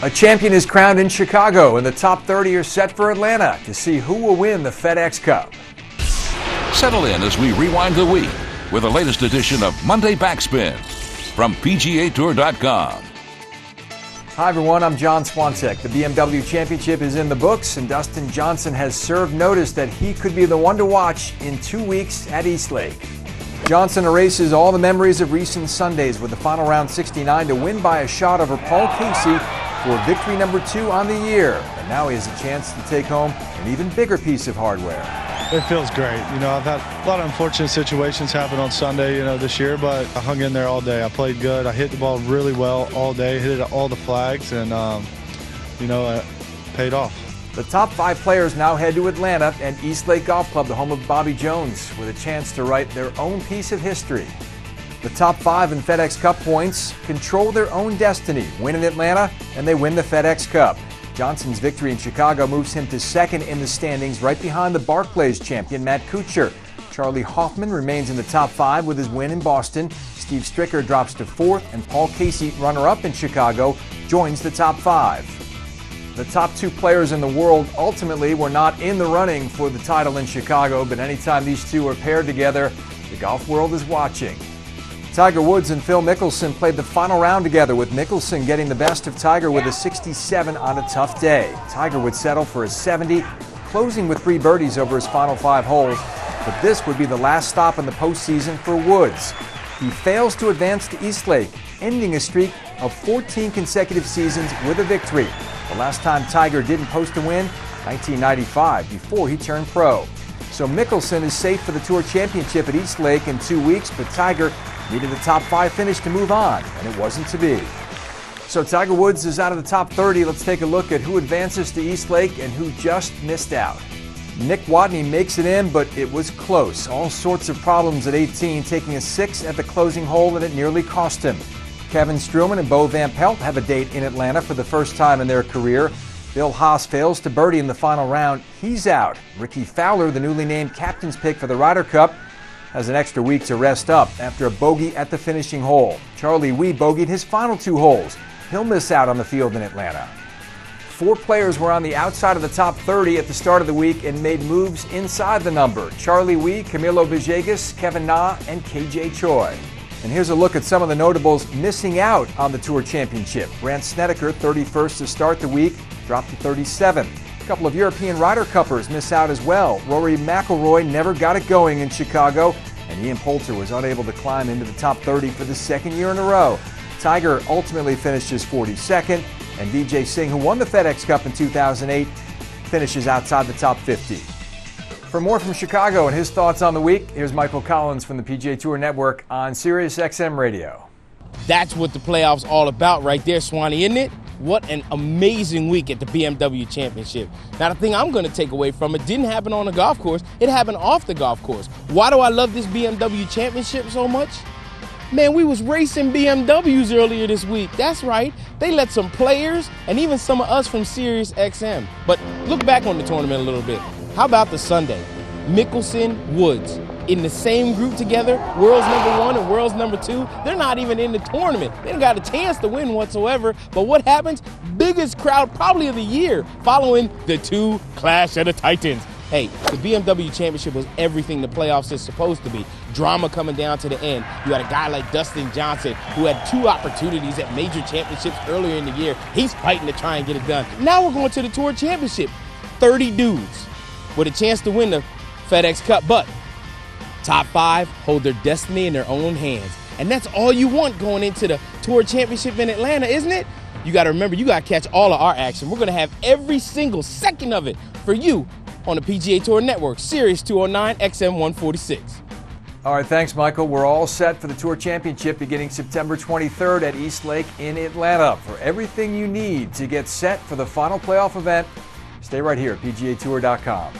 A champion is crowned in Chicago, and the top 30 are set for Atlanta to see who will win the FedEx Cup. Settle in as we rewind the week with the latest edition of Monday Backspin from PGA Tour.com. Hi, everyone. I'm John Swantek. The BMW Championship is in the books, and Dustin Johnson has served notice that he could be the one to watch in two weeks at East Lake. Johnson erases all the memories of recent Sundays with the final round 69 to win by a shot over Paul Casey for victory number two on the year. And now he has a chance to take home an even bigger piece of hardware. It feels great. You know, I've had a lot of unfortunate situations happen on Sunday, you know, this year, but I hung in there all day. I played good. I hit the ball really well all day, hit it all the flags, and, um, you know, it paid off. The top five players now head to Atlanta and East Lake Golf Club, the home of Bobby Jones, with a chance to write their own piece of history. The top five in FedEx Cup points control their own destiny, win in Atlanta, and they win the FedEx Cup. Johnson's victory in Chicago moves him to second in the standings, right behind the Barclays champion Matt Kuchar. Charley Hoffman remains in the top five with his win in Boston. Steve Stricker drops to fourth, and Paul Casey, runner up in Chicago, joins the top five. The top two players in the world ultimately were not in the running for the title in Chicago, but anytime these two are paired together, the golf world is watching. Tiger Woods and Phil Mickelson played the final round together, with Mickelson getting the best of Tiger with a 67 on a tough day. Tiger would settle for a 70, closing with three birdies over his final five holes, but this would be the last stop in the postseason for Woods. He fails to advance to East Lake, ending a streak of 14 consecutive seasons with a victory. The last time Tiger didn't post a win, 1995, before he turned pro. So Mickelson is safe for the Tour Championship at East Lake in two weeks, but Tiger needed the top five finish to move on, and it wasn't to be. So Tiger Woods is out of the top 30. Let's take a look at who advances to East Lake and who just missed out. Nick Watney makes it in, but it was close. All sorts of problems at 18, taking a six at the closing hole, and it nearly cost him. Kevin Streelman and Bo Van Pelt have a date in Atlanta for the first time in their career. Bill Haas fails to birdie in the final round. He's out. Rickie Fowler, the newly named captain's pick for the Ryder Cup, has an extra week to rest up after a bogey at the finishing hole. Charlie Wi bogeyed his final two holes. He'll miss out on the field in Atlanta. Four players were on the outside of the top 30 at the start of the week and made moves inside the number. Charlie Wi, Camilo Villegas, Kevin Na, and KJ Choi. And here's a look at some of the notables missing out on the Tour Championship. Brandt Snedeker, 31st to start the week, dropped to 37th. Couple of European Ryder Cuppers miss out as well. Rory McIlroy never got it going in Chicago, and Ian Poulter was unable to climb into the top 30 for the second year in a row. Tiger ultimately finishes 42nd, and Vijay Singh, who won the FedEx Cup in 2008, finishes outside the top 50. For more from Chicago and his thoughts on the week, here's Michael Collins from the PGA Tour Network on Sirius XM Radio. That's what the playoffs all about right there, Swanee, isn't it? What an amazing week at the BMW Championship. Now, the thing I'm going to take away from it didn't happen on the golf course, it happened off the golf course. Why do I love this BMW Championship so much? Man, we was racing BMWs earlier this week. That's right. They let some players and even some of us from Sirius XM. But look back on the tournament a little bit. How about the Sunday? Mickelson, Woods in the same group together, world's number one and world's number two. They're not even in the tournament. They don't got a chance to win whatsoever. But what happens? Biggest crowd probably of the year following the two Clash of the Titans. Hey, the BMW Championship was everything the playoffs is supposed to be. Drama coming down to the end. You had a guy like Dustin Johnson who had two opportunities at major championships earlier in the year. He's fighting to try and get it done. Now we're going to the Tour Championship. 30 dudes with a chance to win the FedEx Cup. But top five hold their destiny in their own hands. And that's all you want going into the Tour Championship in Atlanta, isn't it? You got to remember, you got to catch all of our action. We're going to have every single second of it for you on the PGA Tour Network, Sirius 209 XM 146. All right, thanks, Michael. We're all set for the Tour Championship beginning September 23rd at East Lake in Atlanta. For everything you need to get set for the final playoff event, stay right here at PGATour.com.